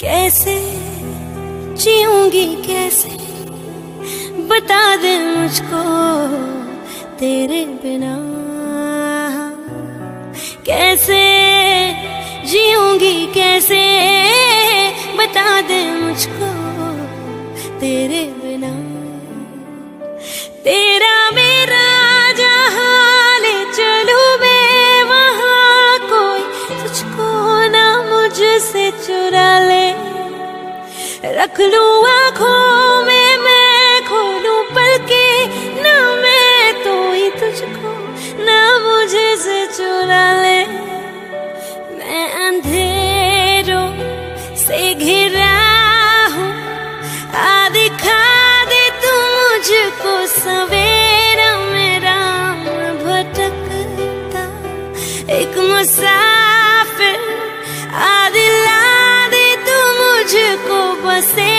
कैसे जीऊँगी कैसे? बता दे मुझको तेरे बिना। कैसे जीऊँगी कैसे? बता दे मुझको तेरे बिना। तेरा मेरा जहाँ ले चलू मैं वहाँ। कोई तुझको ना मुझसे चुरा ले रख लू आँखों में, मैं खोलू पल के। ना मैं तो ही तुझको, ना मुझे से चुरा ले। मैं अंधेरों से घिरा हूँ। आ दिखा दे तू मुझको, सवेरा मेरा भटकता। एक मुसाफिर I say